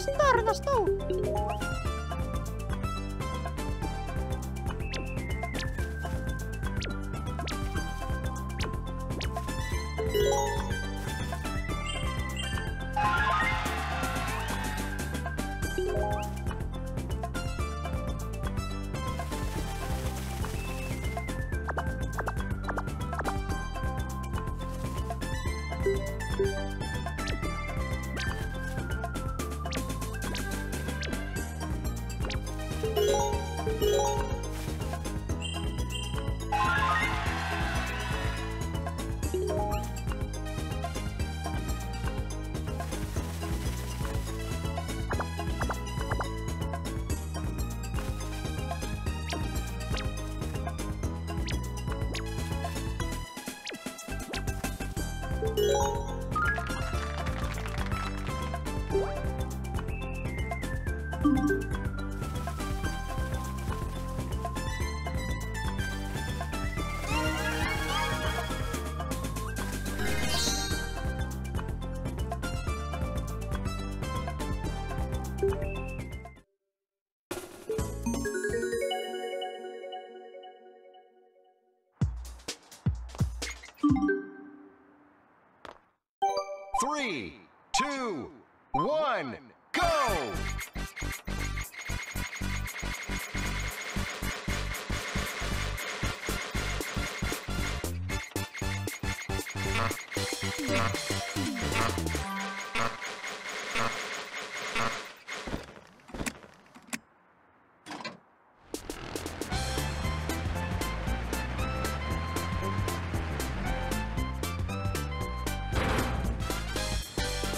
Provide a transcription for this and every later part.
Stary na stół!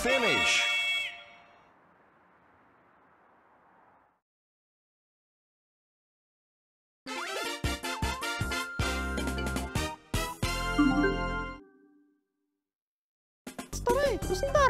Finish. Старий, кустар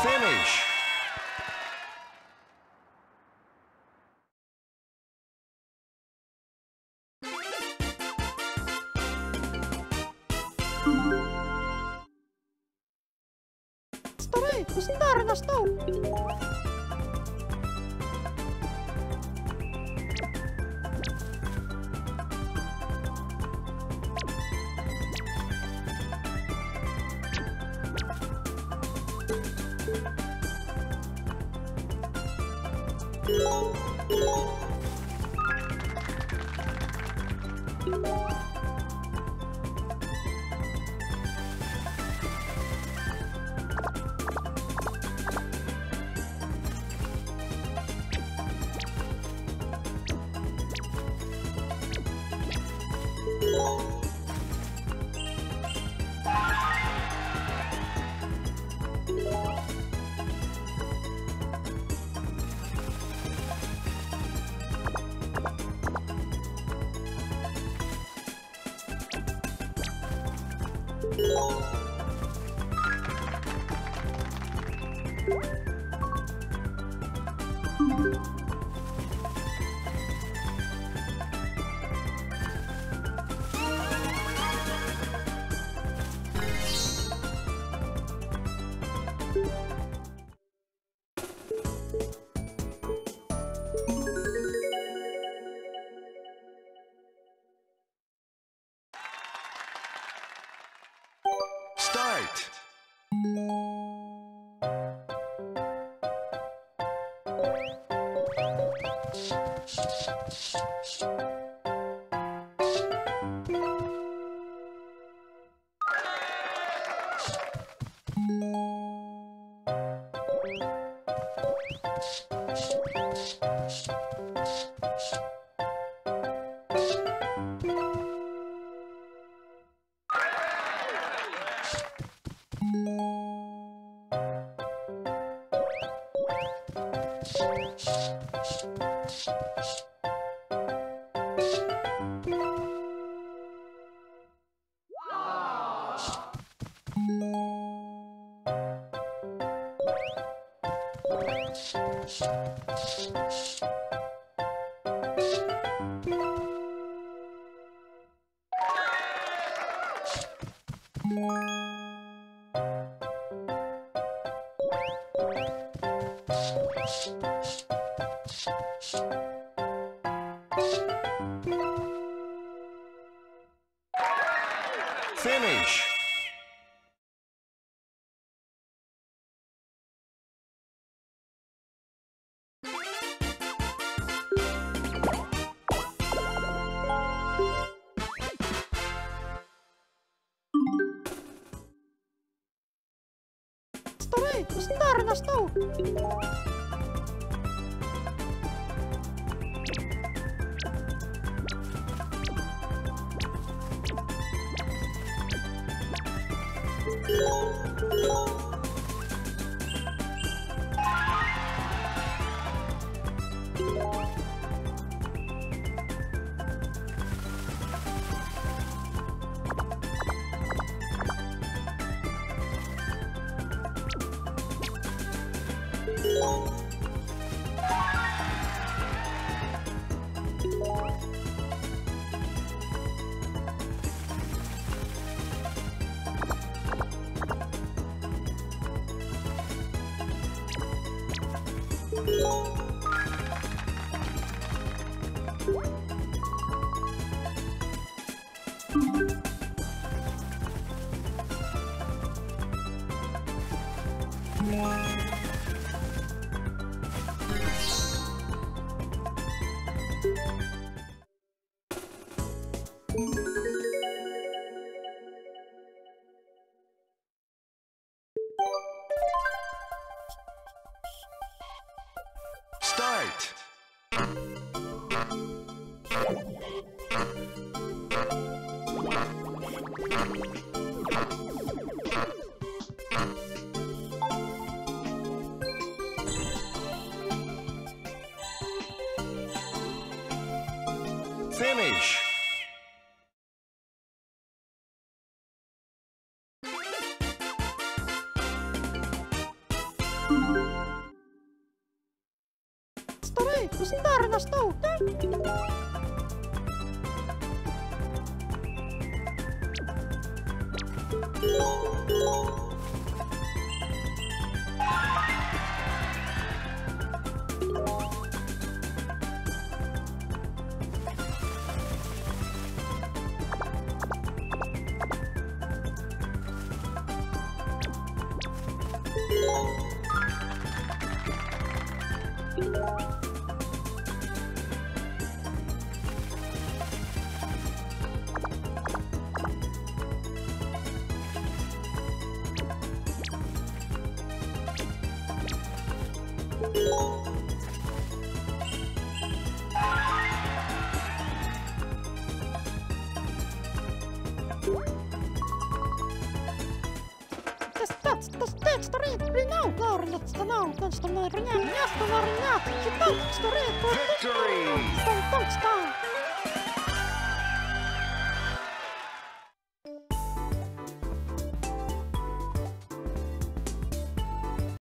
Finish. Старий, кустар настав. Start. Música Finish. Старий, старий настав. Start. finish. Старий, усндар на стол, да? That's the state street. We know glory. It's the now. It's the now. Yes, the now. It's the now. Victory! Don't stop.